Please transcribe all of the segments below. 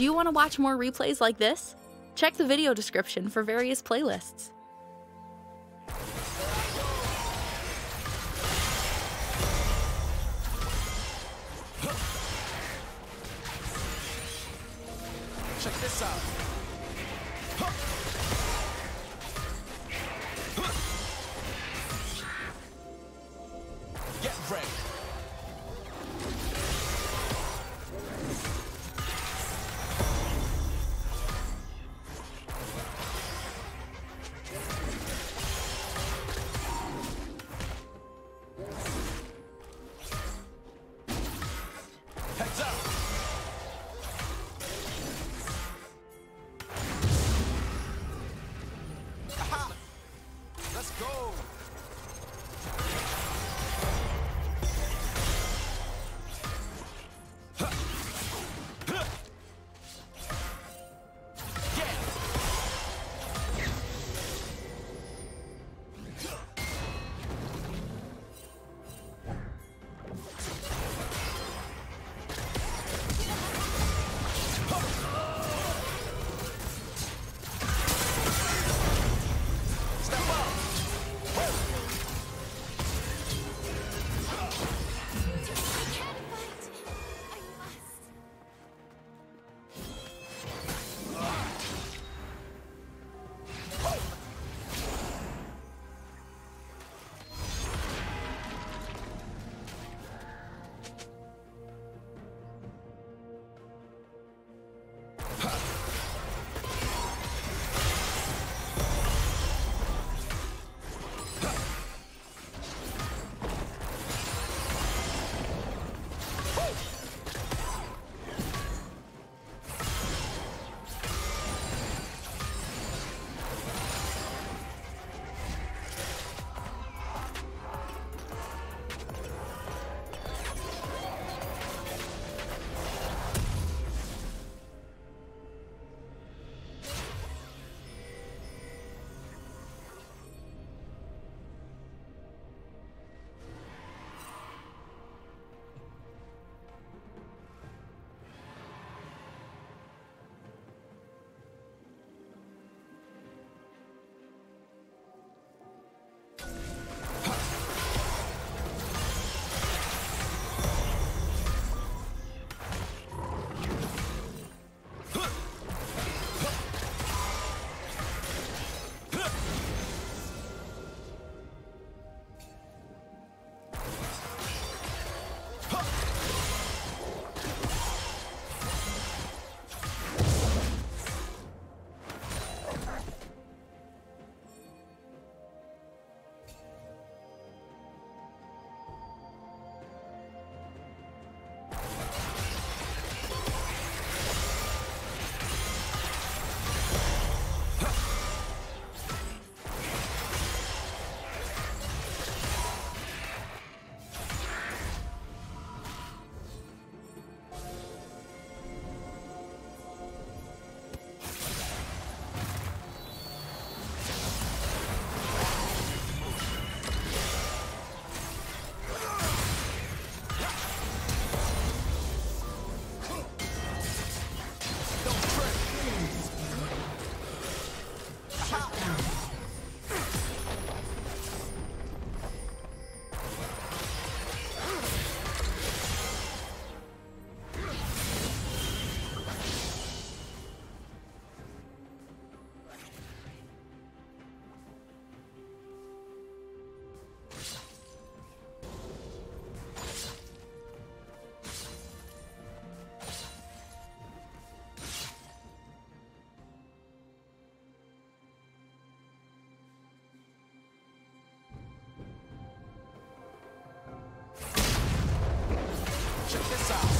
Do you want to watch more replays like this? Check the video description for various playlists. Check this out. this out.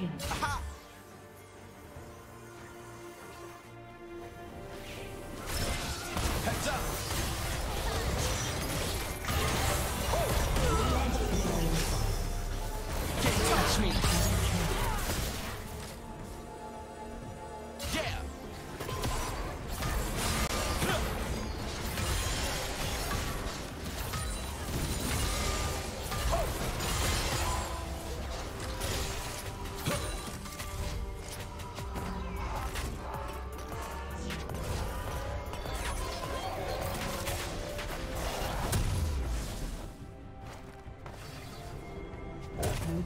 Dragon.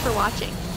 For watching.